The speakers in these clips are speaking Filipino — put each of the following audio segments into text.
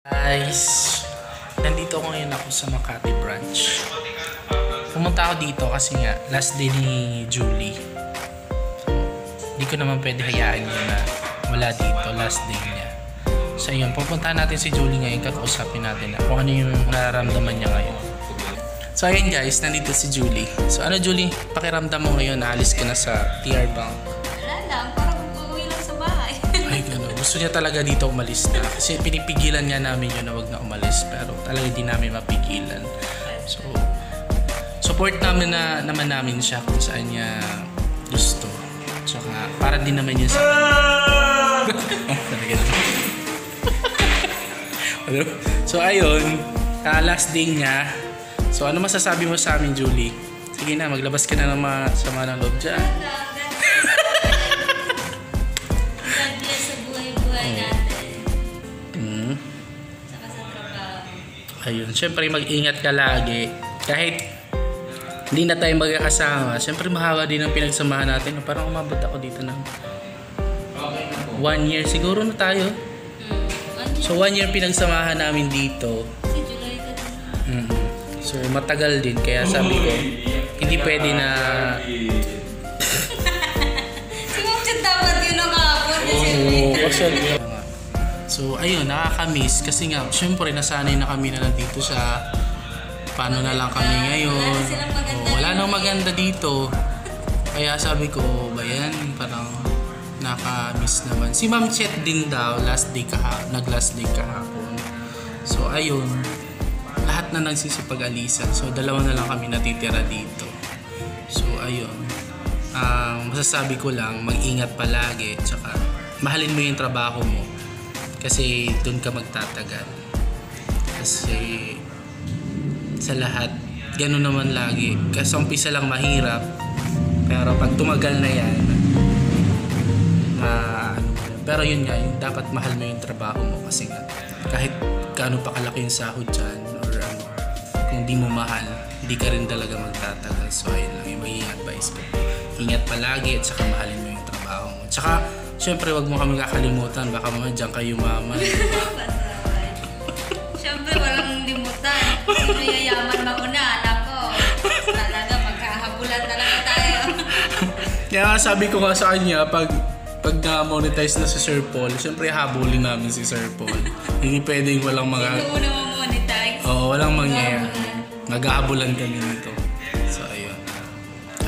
Guys, nandito ako ngayon ako sa Makati branch. Pumunta ako dito kasi nga last day ni Julie. Hindi ko naman pwede hayaan yun na wala dito last day niya. So yun, pupunta natin si Julie ngayon, kakausapin natin na kung ano yung nararamdaman niya ngayon. So ayun guys, nandito si Julie. So ano Julie, pakiramdam mo ngayon, naalis ka na sa TR Bank. Gusto niya talaga dito umalis na. Kasi pinipigilan nga namin yun na wag na umalis. Pero talaga di namin mapigilan. So, support namin na naman namin siya kung saan niya gusto. Tsaka, para din naman yun sa Talaga naman. Ano? so, ayun. ah, last day niya. So, ano masasabi mo sa amin, Julie? Sige na, maglabas ka na ng mga sama ng loob dyan. Ayun, syempre mag-ingat ka lagi. Kahit hindi na tayo magkakasama, syempre mahaba din ang pinagsamahan natin. Parang umabot ako dito ng one year siguro na tayo. Hmm. So one year pinagsamahan namin dito. si July ka din. Mm. So matagal din, kaya sabi ko, hindi pwede na... Si Ma'am Chat dapat yun nakahapon kasi Oo, actually. So ayun, nakaka-miss kasi nga, syempre nasanay na kami na nandito sa paano na lang kami ngayon. Oo, wala nang maganda dito. Kaya sabi ko, ba yan, parang naka-miss naman. Si Ma'am Chet din daw, last day kaha, nag-last day kahapon. So ayun, lahat na nagsisipag-alisan. So dalawa na lang kami natitira dito. So ayun, ang masasabi ko lang, mag-ingat palagi. Tsaka mahalin mo yung trabaho mo. Kasi doon ka magtatagal. Kasi sa lahat, gano'n naman lagi. Kasi sa umpisa lang mahirap. Pero pag tumagal na yan, ma ano, pero yun nga, yung dapat mahal mo yung trabaho mo kasi nga kahit gaano pa kalaki yung sahod dyan or ano, kung di mo mahal, hindi ka rin talaga magtatagal. So ayun lang yung magiging advice ko. Ingat palagi at saka mahalin mo yung trabaho mo. Tsaka, syempre wag mo kami kakalimutan, baka mamaya dyan kayo mama. Siyempre walang limutan. Sino yayaman mauna? Anak ko. Talaga magkahabulan talaga tayo. Kaya nga sabi ko nga sa kanya, pag pag na-monetize na si Sir Paul, syempre habulin namin si Sir Paul. Hindi pwedeng walang Hindi mga... mo na monetize. Oo, walang mangyayari. Maghahabulan kami nito. So, ayun.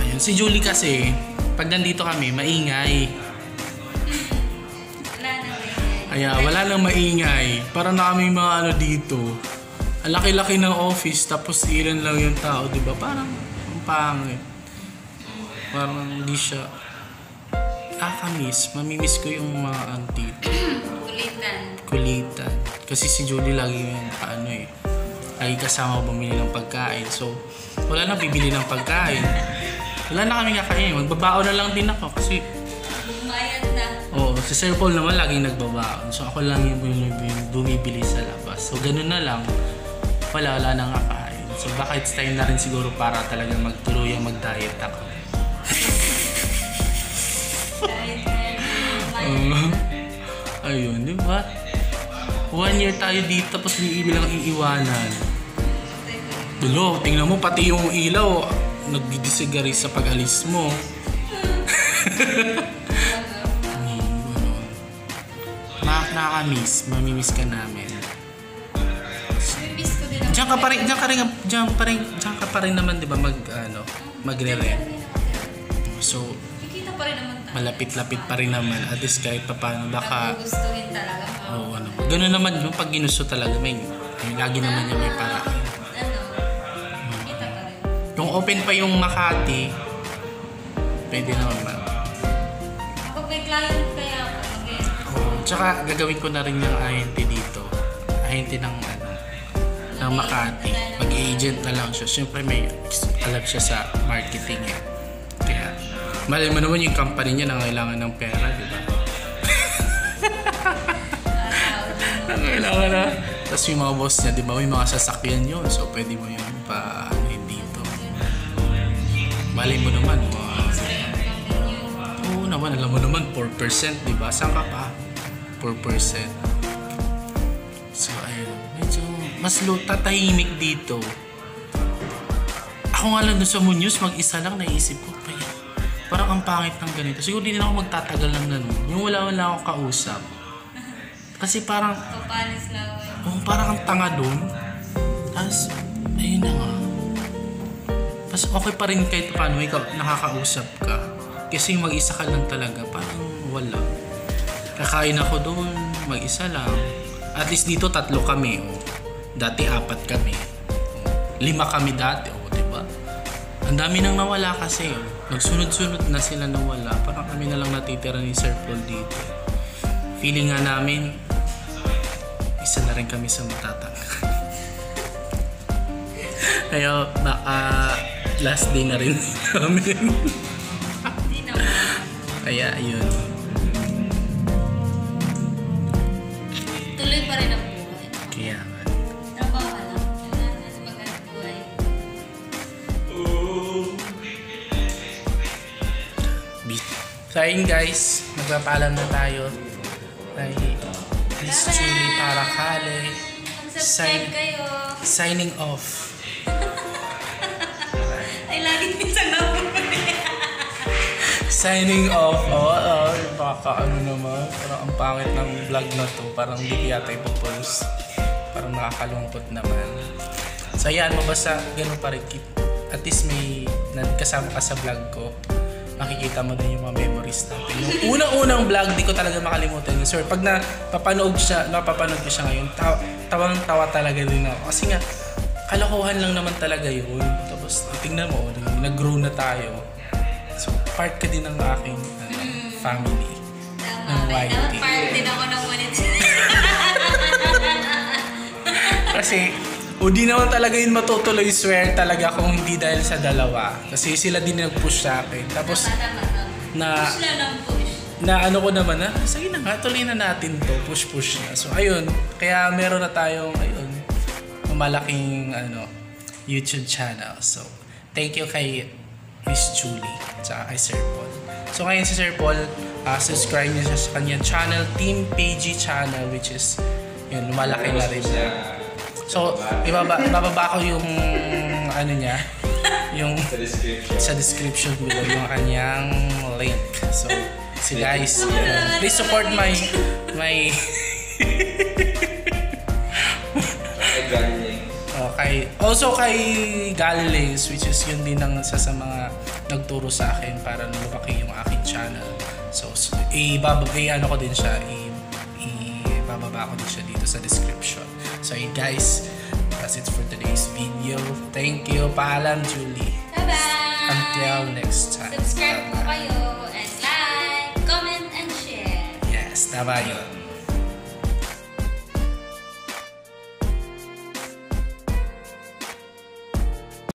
Ayun. Si Julie kasi, pag nandito kami, maingay. Kaya wala lang maingay. Para na kami mga ano dito. Ang laki-laki ng office, tapos ilan lang yung tao, di ba? Parang ang pangit. Parang hindi siya... Nakakamiss. Mamimiss ko yung mga ano dito. Kulitan. kulitan. Kasi si Julie lagi yung ano eh. Lagi kasama bumili ng pagkain. So, wala na bibili ng pagkain. Wala na kami kakain. Magbabaon na lang din ako kasi Lumayad na. Oo, si Sir Paul naman laging nagbabaon. So ako lang yung bumibili, bumibili sa labas. So ganun na lang. Wala, wala nang kakain. So baka it's time na rin siguro para talaga magtuluyang mag-diet ako. Uh, ayun, di ba? One year tayo dito tapos may ibilang iiwanan. Dulo, tingnan mo pati yung ilaw nagdidisigari sa pag-alis mo. nakaka-miss, mamimiss ka namin. Miss ko din Diyan ka pa rin, diyan ka rin, diyan pa rin, diyan ka pa rin naman, di ba, mag, ano, magre-rent. So, Kikita pa rin naman tayo. malapit-lapit pa rin naman. At least kahit pa paano, baka, gustuhin talaga. Oo, ano. Ganun naman yung pag ginusto talaga may, may lagi naman yung may paraan. Ano? Kung open pa yung Makati, pwede naman ba? Tsaka gagawin ko na rin yung INT dito. INT ng ano, ng Makati. Mag-agent na lang siya. Siyempre may alam siya sa marketing eh. Kaya, malay mo naman yung company niya nangailangan ng pera, di ba? Kailangan na. Tapos yung mga boss niya, di ba, may mga sasakyan yun. So, pwede mo yun pa yun dito. Malay mo naman, mga... Oo naman, alam mo naman, 4%, di ba? Saan ka pa? 4%. So, ayun. Medyo mas lo, tatahimik dito. Ako nga lang doon sa Munyos, mag-isa lang naisip ko, "Pay, parang ang pangit ng ganito. Siguro hindi na ako magtatagal ng ganun. Yung wala wala akong kausap. Kasi parang, Papanis lang. oh, parang ang tanga doon. Tapos, ayun na nga. Tapos okay pa rin kahit paano ikaw nakakausap ka. Kasi mag-isa ka lang talaga, parang wala. Kakain ako doon, mag-isa lang. At least dito tatlo kami. Oh. Dati apat kami. Oh. Lima kami dati, oh, di ba? Ang dami nang nawala kasi. Oh. Nagsunod-sunod na sila nawala. Parang kami na lang natitira ni Sir Paul dito. Feeling nga namin, isa na rin kami sa matatanggal. Kaya baka last day na rin namin. Kaya yun. Buhay. Bis- So ayun guys, magpapaalam na tayo. Miss Bye-bye! Julie Paracale. Mag-subscribe Sign- kayo. Signing off. Ay, laging minsan na Signing off. Oo, oh, oh, baka ano naman. Parang ang pangit ng vlog na to. Parang hindi yata ipopost. Nakakalungkot naman. So ayan, mabasa ganun pa rin. Keep- At least may nagkasama ka sa vlog ko. Makikita mo din yung mga memories natin. Yung unang-unang vlog, di ko talaga makalimutan yun. Sir, pag napapanood siya, napapanood ko siya ngayon, taw- tawang-tawa talaga din ako. Kasi nga, kalokohan lang naman talaga yun. Tapos, tingnan mo, nag-grow na tayo. So, part ka din ng aking ano, family. Ng Tama. YT. Dapat part din ako Kasi, o di naman talaga yun matutuloy, swear talaga kung hindi dahil sa dalawa. Kasi sila din nag-push sa akin. Tapos, na, Push na ano ko naman na, sige na nga, tuloy na natin to, push-push na. So, ayun, kaya meron na tayong, ayun, malaking, ano, YouTube channel. So, thank you kay Miss Julie, tsaka kay Sir Paul. So, ngayon si Sir Paul, ah, subscribe niyo sa kanyang channel, Team PG channel, which is, yun, lumalaki na rin siya. So, ibaba, ibababa ko yung, ano niya, yung Sa description. sa description below yung kanyang link. So, si guys, please support my my Ay, galing. okay. Also kay Galilees which is yun din ang isa sa mga nagturo sa akin para lumaki yung aking channel. So, so ibababa ano ko din siya, ibababa ko din siya dito sa description. So, yun guys, that's it for today's video. Thank you. Paalam, Julie. Bye-bye! Until next time. Subscribe po kayo and like, comment, and share. Yes, tama yun.